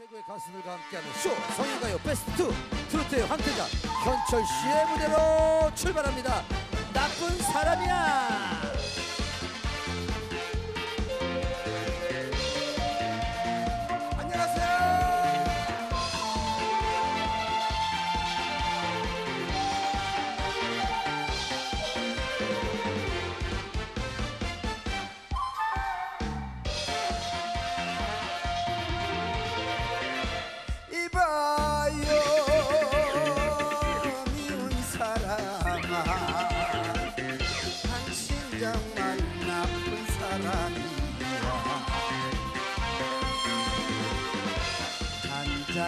최고의 가수들과 함께하는 쇼 성인가요? 베스트 2 트로트의 황태자 현철 씨의 무대로 출발합니다. 나쁜 사람이야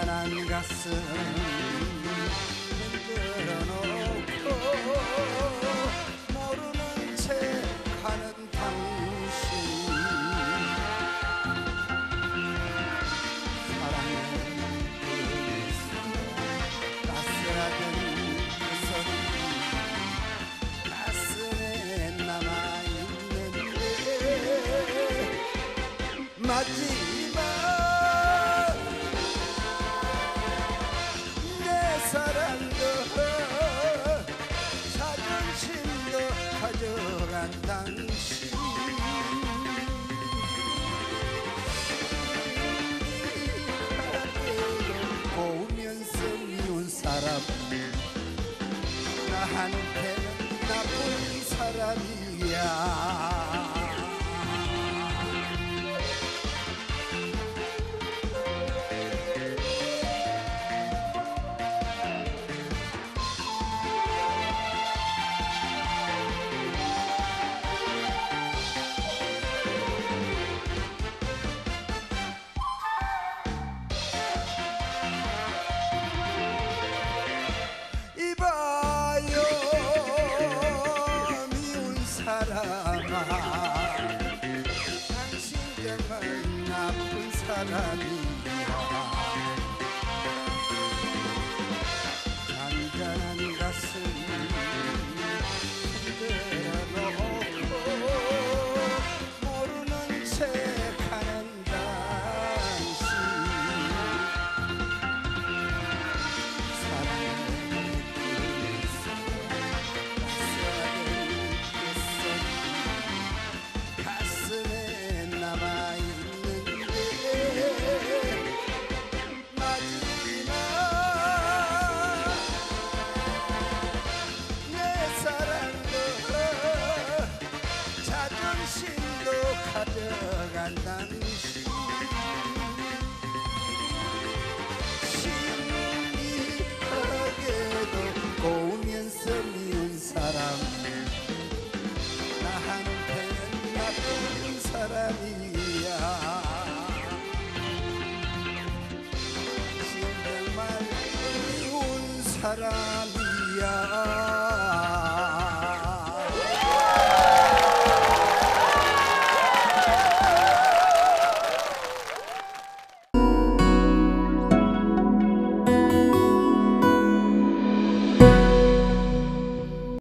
잔잔한 가슴 흔들어 놓고 모르는 체 가는 당신. 따스하던 그 마지 가져간 당신 고우면서 미운 사람 나한테는 나쁜 사람이야 사람아 당신 정말 나쁜 사람이 당신 신기하게도 고우면서 미운 사람. 나한테는 나쁜 사람이야. 정말 미운 사람이야